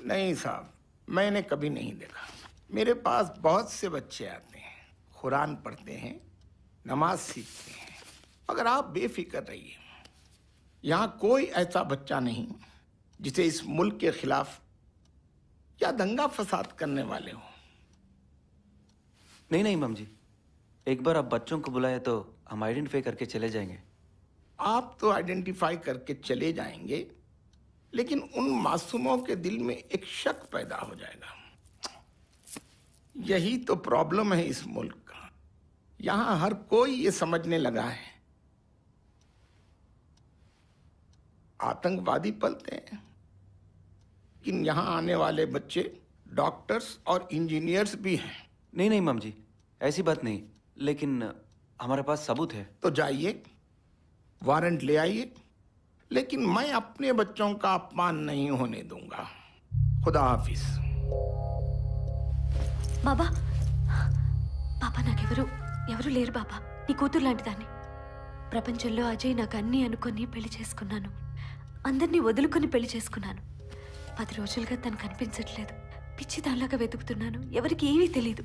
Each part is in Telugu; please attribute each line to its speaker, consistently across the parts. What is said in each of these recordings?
Speaker 1: नहीं साहब मैंने कभी नहीं देखा। मेरे पास बहुत से बच्चे आते हैं कुरान पढ़ते हैं नमाज़ सीखते हैं। मगर आप बेफिक्र रहिए यहाँ कोई ऐसा बच्चा नहीं जिसे इस मुल्क के खिलाफ या दंगा फसाद करने वाले हो।
Speaker 2: नहीं नहीं मम जी। एक बार आप बच्चों को बुलाए तो हम आइडेंटिफाई करके चले जाएँगे।
Speaker 1: आप तो आइडेंटिफाई करके चले जाएँगे लेकिन उन मासूमों के दिल में एक शक पैदा हो जाएगा। यही तो प्रॉब्लम है इस मुल्क का। यहाँ हर कोई ये समझने लगा है। आतंकवादी पलते हैं। लेकिन यहाँ आने वाले बच्चे डॉक्टर्स और इंजीनियर्स भी हैं।
Speaker 2: नहीं नहीं मम जी ऐसी बात नहीं। लेकिन हमारे पास सबूत है।
Speaker 1: तो जाइए वारंट ले आइए। लेकिन मैं अपने बच्चों का अपमान नहीं होने दूंगा खुदा हाफिज
Speaker 3: బాబా బాబా నాకెవరు ఎవరు లేరు బాబా నీ కూతురు లాంటిదాన్ని ప్రపంచంలో అజయ్ నాకు అన్నీ అనుకొని పెళ్లి చేసుకున్నాను అందరినీ వదులుకొని పెళ్లి చేసుకున్నాను పది రోజులుగా తను కనిపించట్లేదు పిచ్చి దానిలాగా వెతుకుతున్నాను ఎవరికి ఏమీ తెలియదు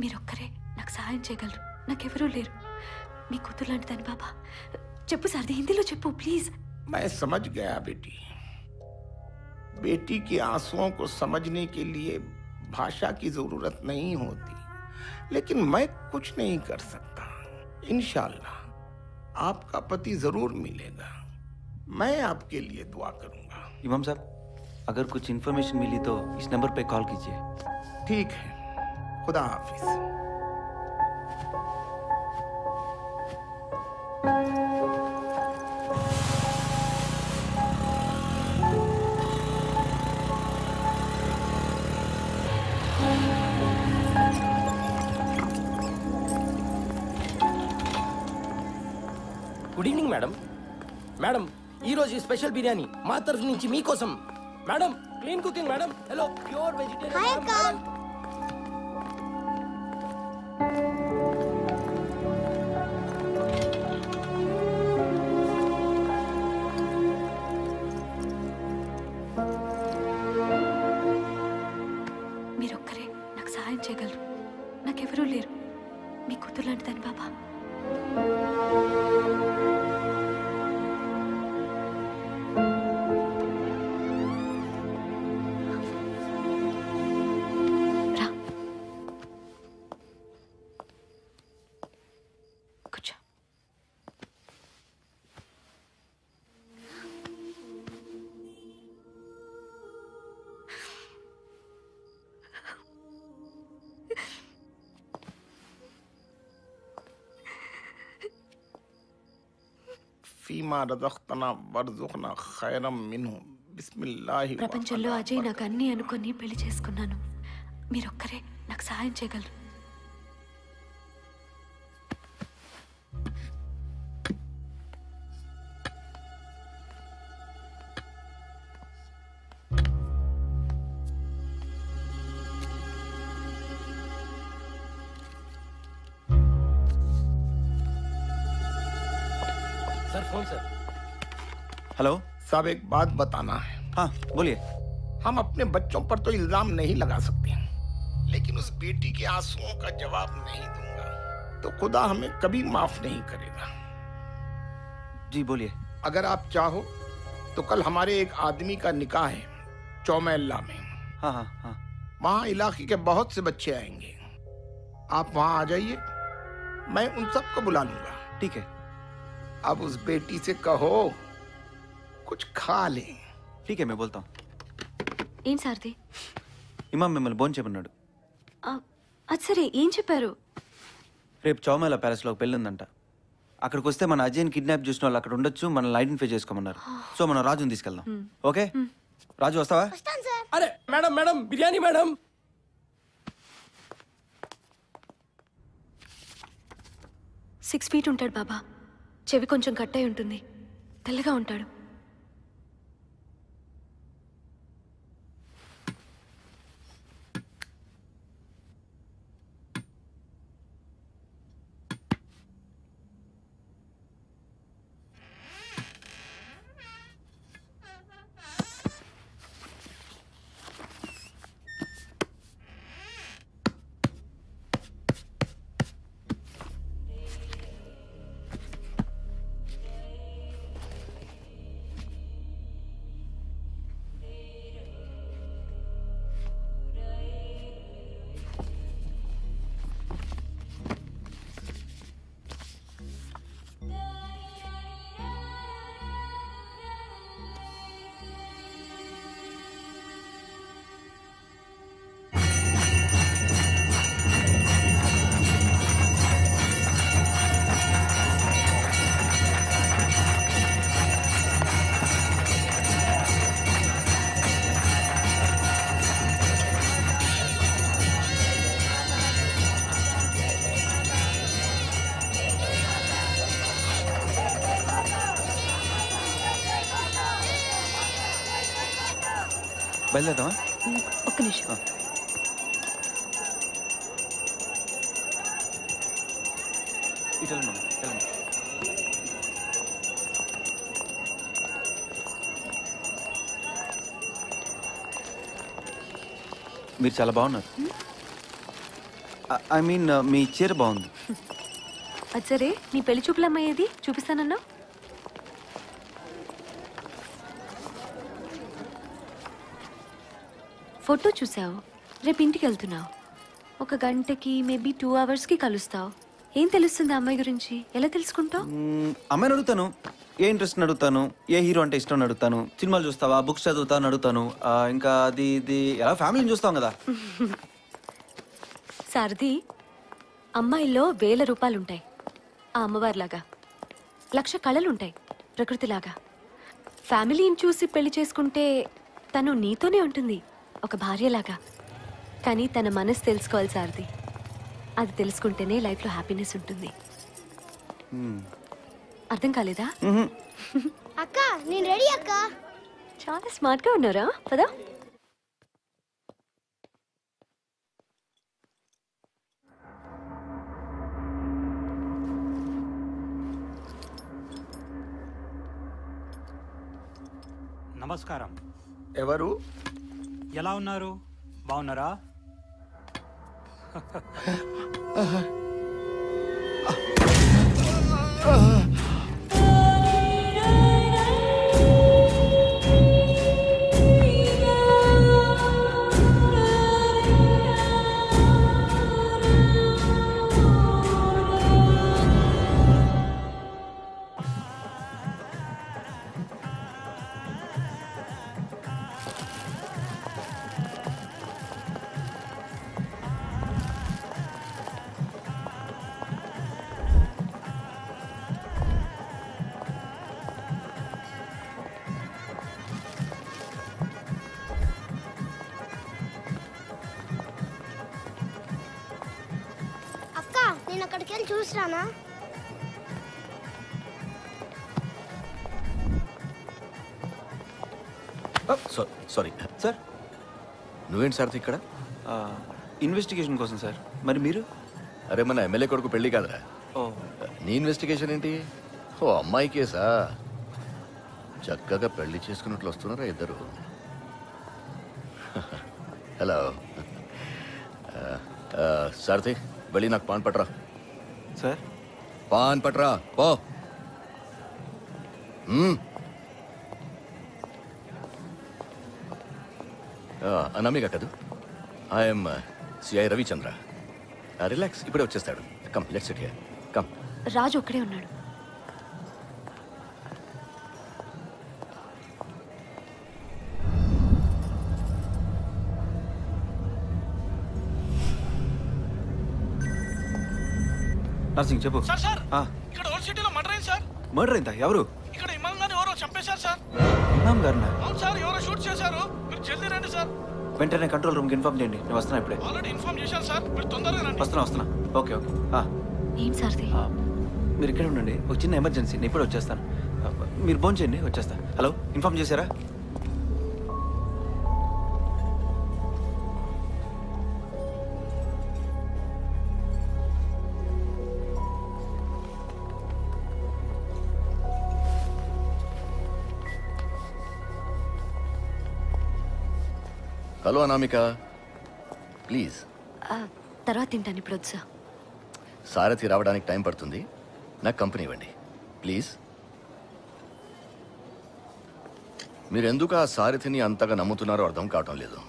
Speaker 3: మీరొక్కరే నాకు సహాయం చేయగలరు నాకెవరూ లేరు మీ కూతురు లాంటిదాన్ని బాబా చెప్పు సార్ హిందీలో చెప్పు ప్లీజ్
Speaker 1: मैं समझ गया बेटी। बेटी के आंसुओं को समझने के लिए भाषा की ज़रूरत नहीं होती लेकिन मैं कुछ नहीं कर सकता। इंशाल्लाह आपका पति ज़रूर मिलेगा। मैं आपके लिए दुआ करूँगा।
Speaker 2: इमाम साहब अगर कुछ इन्फॉर्मेशन मिली तो इस नंबर पे कॉल कीजिए।
Speaker 1: ठीक है। खुदा हाफिज।
Speaker 4: గుడ్ ఈవినింగ్ మేడం మేడం ఈ రోజు ఈ స్పెషల్ బిర్యానీ మా తరఫు నుంచి మీకోసం. Madam clean cooking madam hello pure vegetarian
Speaker 3: మీరొక్కరే నాకు సహాయం చేయగలరు. నాకెవరూ లేరు. మీ కూతురు లాంటిదాన్ని బాబా.
Speaker 1: ఫీమా రజఖ్తన వర్జుహ్న ఖైరం మిన్హు. బిస్మిల్లాహి
Speaker 3: ప్రపంచంలో అజయ్ నాకు అన్నీ అనుకొని పెళ్ళి చేసుకున్నాను. మీరొక్కరే నాకు సహాయం చేయగలరు.
Speaker 4: Sir phone sir?
Speaker 2: हेलो
Speaker 1: साहब एक बात बताना है।
Speaker 2: हाँ बोलिए।
Speaker 1: हम अपने बच्चों पर तो इल्ज़ाम नहीं लगा सकते लेकिन उस बेटी के आंसुओं का जवाब नहीं दूँगा। तो खुदा हमें कभी माफ़ नहीं करेगा।
Speaker 2: जी बोलिए।
Speaker 1: अगर आप चाहो तो कल हमारे एक आदमी का निकाह है चौमेल्ला में।
Speaker 2: हाँ हाँ हाँ।
Speaker 1: वहाँ इलाके के बहुत से बच्चे आएँगे। आप वहाँ आ जाइए मैं उन सबको बुला लूँगा।
Speaker 2: ठीक है।
Speaker 1: अब उस बेटी से कहो कुछ खा ले
Speaker 2: ठीक है मैं बोलता हूँ
Speaker 3: ఏం సార్ది
Speaker 2: ఇమాం మిమ్మల్ని భోజనం చేయమన్నాడు
Speaker 3: ఆ, అది సరే ఏం చెప్పారు
Speaker 2: రేపు చౌమేల ప్యాలెస్లో ఒక పెళ్ళి ఉందంట అక్కడికి వస్తే మన అజయ్ని కిడ్నాప్ చేసిన వాళ్ళు అక్కడ ఉండొచ్చు మనల్ని ఐడెంటిఫై చేసుకోమన్నారు సో మనం రాజుని తీసుకెళ్దాం ఓకే రాజు వస్తావా
Speaker 4: అరే madam madam biryani madam
Speaker 3: six feet ఉంటాడు బాబా చెవి కొంచెం కట్ అయి ఉంటుంది. తెల్లగా ఉంటాడు.
Speaker 2: బయలుదేరదామా?
Speaker 3: ఒక్క నిమిషం.
Speaker 2: ఇటు వెళ్ళండి మామ, వెళ్ళండి. మీరు చాలా బాగున్నారు. ఐ మీన్ మీ చీర బాగుంది.
Speaker 3: అది సరే నీ పెళ్ళి చూపులమ్మయ్యేది చూపిస్తానన్నా ఫోటో చూసావు. రేపు ఇంటికి వెళ్తున్నావు. ఒక గంటకి మేబీ టూ అవర్స్కి కలుస్తావు. ఏం తెలుస్తుంది అమ్మాయి గురించి? ఎలా తెలుసుకుంటావు?
Speaker 2: మ్మ్, అమ్మాయిని అడుగుతాను. ఏ ఇంట్రెస్ట్ అడుగుతాను? ఏ హీరో అంటే ఇష్టం అడుగుతాను? సినిమాలు చూస్తావా? బుక్స్ చదువుతా అని అడుగుతాను? ఇంకా అది ఇది ఎలా ఫ్యామిలీని చూస్తాం కదా.
Speaker 3: సారథి అమ్మాయిల్లో వేల రూపాయలుంటాయి ఆ అమ్మవారిలాగా. లక్ష కళలుంటాయి ప్రకృతిలాగా. ఫ్యామిలీని చూసి పెళ్ళి చేసుకుంటే తను నీతోనే ఉంటుంది. ఒక భార్యలాగా. కానీ తన మనసు తెలుసుకోవాలి సారథి. అది తెలుసుకుంటేనే లైఫ్లో హ్యాపీనెస్ ఉంటుంది. అర్థం కాలేదా.
Speaker 5: అక్క నేను రెడీ అక్క.
Speaker 3: చాలా స్మార్ట్గా ఉన్నారా? పదా.
Speaker 6: నమస్కారం.
Speaker 1: ఎవరు?
Speaker 6: ఎలా ఉన్నారు? బాగున్నారా?
Speaker 5: అక్కడికి వెళ్ళి చూసిరానా
Speaker 7: సారీ
Speaker 2: సార్
Speaker 7: నువ్వేంటి సార్ ఇక్కడ?
Speaker 2: ఆ, ఇన్వెస్టిగేషన్ కోసం సార్ మరి మీరు?
Speaker 7: అరే మన ఎమ్మెల్యే కొడుకు పెళ్ళి కాదురా.
Speaker 2: ఓ.
Speaker 7: నీ ఇన్వెస్టిగేషన్ ఏంటి? ఓ అమ్మాయి కేసా? చక్కగా పెళ్ళి చేసుకున్నట్లు వస్తున్నారా ఇద్దరు? హలో సారథి వెళ్ళి నాకు పాన్ పట్రా
Speaker 2: సార్?
Speaker 7: పాన్ పట్రా పో. అనామిక కదూ? I'm CI Ravichandra. రిలాక్స్ ఇప్పుడే వచ్చేస్తాడు. Come let's it here. Come.
Speaker 3: Raju ఒక్కడే ఉన్నాడు.
Speaker 2: నర్సింగ్ చెప్పు.
Speaker 8: Sir sir.
Speaker 2: ఆ,
Speaker 8: ఇక్కడ ఓల్డ్ సిటీలో మర్డర్ అయింది సార్.
Speaker 2: మర్డర్ అయిందా? ఎవరు?
Speaker 8: ఇక్కడ ఇమాం గారిని ఎవరో చంపేశారు సార్.
Speaker 2: ఇమాం గారినా?
Speaker 8: అవును సార్. ఎవరో షూట్ చేశారు. మీరు జల్దీ రండి సార్.
Speaker 2: వెంటనే కంట్రోల్ రూమ్కి ఇన్ఫార్మ్ చేయండి. నేను వస్తున్నా ఇప్పుడే.
Speaker 8: ఆల్రెడీ ఇన్ఫార్మ్ చేశాను సార్. మీరు తొందరగా రండి.
Speaker 2: వస్తున్నా వస్తున్నా. Okay okay. ఆ,
Speaker 3: ఏం సారథి
Speaker 2: ఆ, మీరు ఇక్కడ ఉండండి. ఒక చిన్న ఎమర్జెన్సీ. నేను ఇప్పుడు వచ్చేస్తాను. మీరు ఫోన్ చేయండి వచ్చేస్తా. హలో ఇన్ఫార్మ్ చేశారా?
Speaker 7: హలో అనామిక ప్లీజ్
Speaker 3: తర్వాత తింటాను ఇప్పుడు వద్దా
Speaker 7: సారథి రావడానికి టైం పడుతుంది. నాకు కంపెనీ ఇవ్వండి. ప్లీజ్ మీరు ఎందుకు ఆ సారథిని అంతగా నమ్ముతున్నారో అర్థం కావటం లేదు.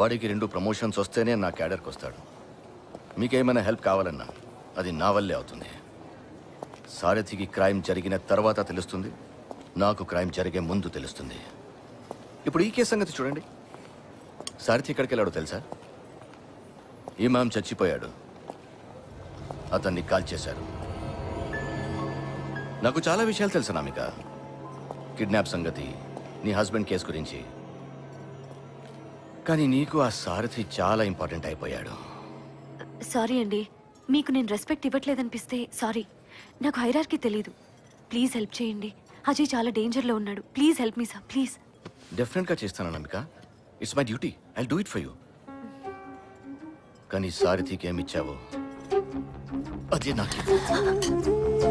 Speaker 7: వాడికి రెండు ప్రమోషన్స్ వస్తేనే నా క్యాడర్కి వస్తాడు. మీకేమైనా హెల్ప్ కావాలన్నా అది నా వల్లే అవుతుంది. సారథికి క్రైమ్ జరిగిన తర్వాత తెలుస్తుంది. నాకు క్రైమ్ జరిగే ముందు తెలుస్తుంది. ఇప్పుడు ఈ కేసు సంగతి చూడండి. సారథి ఎక్కడికి వెళ్ళాడో తెలుసా ఇమాం చచ్చిపోయాడు. అతన్ని కాల్ చేశారు. నాకు చాలా విషయాలు తెలుసు నామిక. కిడ్నాప్ సంగతి నీ హస్బెండ్ కేసు గురించి. కానీ నీకు ఆ సారథి చాలా ఇంపార్టెంట్ అయిపోయాడు.
Speaker 3: సారీ అండి మీకు నేను రెస్పెక్ట్ ఇవ్వట్లేదనిపిస్తే సారీ. నాకు హైరార్కి తెలీదు. ప్లీజ్ హెల్ప్ చేయండి. అజయ్ చాలా డేంజర్లో ఉన్నాడు. Please help me sir please.
Speaker 7: డెఫినెట్గా చేస్తాను Anamika it's my duty I do it for you కానీ సారథికి ఏమి ఇచ్చావో? అదే నాకు. ఇవ్వు.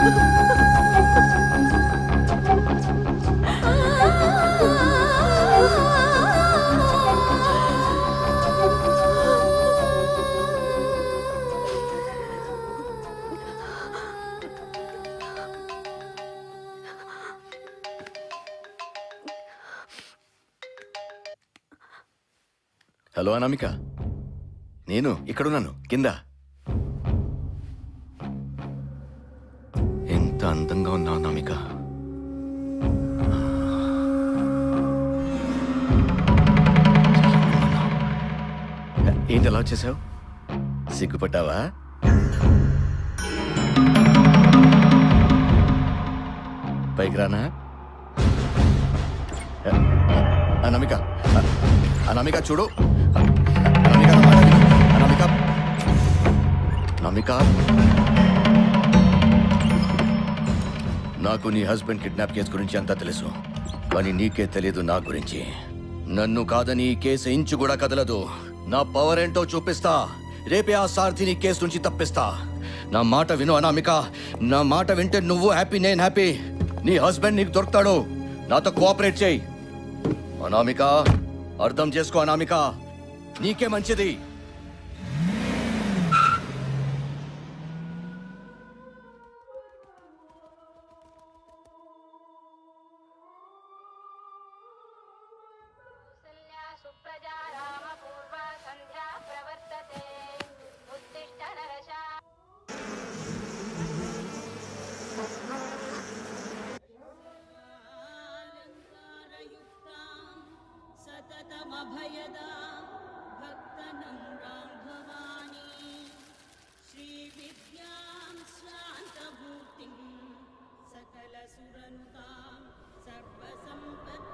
Speaker 7: హలో అనామిక. నేను ఇక్కడున్నాను. కింద. ఎంత అందంగా ఉన్నావు అనామిక. ఏంటి అలా వచ్చేసావు సిగ్గుపడ్డావా? పైకి రానా? అనామిక అనామిక చూడు. అనామిక అనామిక. అనామిక? నాకు నీ హస్బెండ్ కిడ్నాప్ కేసు గురించి అంతా తెలుసు. కానీ నీకే తెలియదు నా గురించి. నన్ను కాదని ఈ కేసు ఇంచు కూడా కదలదు. నా పవర్ ఏంటో చూపిస్తా. రేపే ఆ సార్థిని కేసు నుంచి తప్పిస్తా. నా మాట విను అనామిక. నా మాట వింటే నువ్వు హ్యాపీ నేను హ్యాపీ నీ హస్బెండ్ నీకు దొరుకుతాడు. నాతో కోఆపరేట్ చేయి. అనామిక అర్థం చేసుకో అనామిక. నీకే మంచిది.
Speaker 9: भयदा भक्तनं रां भवानी श्रीविद्यां स्वान्तभूतिं सकलसुरनुतां
Speaker 10: सर्वसम्पत्